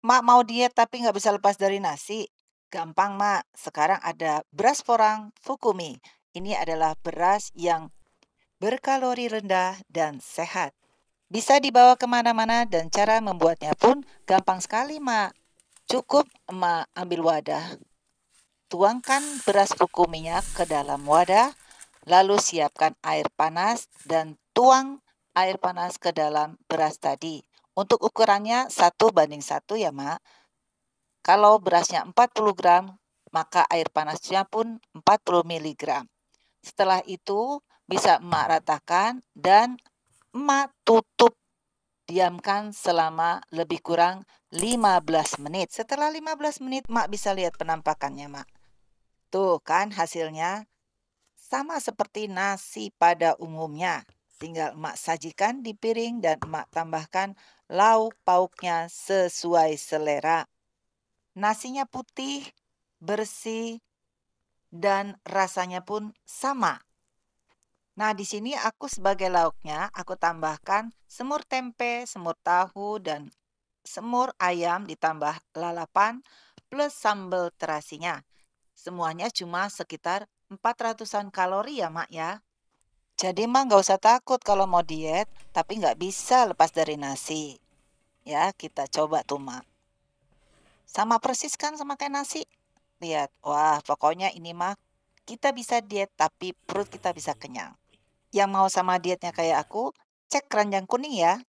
Mak mau diet tapi nggak bisa lepas dari nasi? Gampang, Mak. Sekarang ada beras porang Fukumi. Ini adalah beras yang berkalori rendah dan sehat. Bisa dibawa ke mana-mana dan cara membuatnya pun gampang sekali, Mak. Cukup Mak ambil wadah. Tuangkan beras fukuminya ke dalam wadah, lalu siapkan air panas dan tuang air panas ke dalam beras tadi. Untuk ukurannya satu banding satu ya, Mak. Kalau berasnya 40 gram, maka air panasnya pun 40 mg. Setelah itu bisa emak ratakan dan emak tutup diamkan selama lebih kurang 15 menit. Setelah 15 menit emak bisa lihat penampakannya, Mak. Tuh kan hasilnya sama seperti nasi pada umumnya. Tinggal emak sajikan di piring dan emak tambahkan lauk pauknya sesuai selera. Nasinya putih, bersih, dan rasanya pun sama. Nah, di sini aku sebagai lauknya, aku tambahkan semur tempe, semur tahu, dan semur ayam ditambah lalapan plus sambal terasinya. Semuanya cuma sekitar 400-an kalori ya, Mak ya. Jadi Mak nggak usah takut kalau mau diet, tapi nggak bisa lepas dari nasi. Ya, kita coba tuh, Mak. Sama persis kan sama kayak nasi? Lihat, wah pokoknya ini mah kita bisa diet tapi perut kita bisa kenyang. Yang mau sama dietnya kayak aku, cek keranjang kuning ya.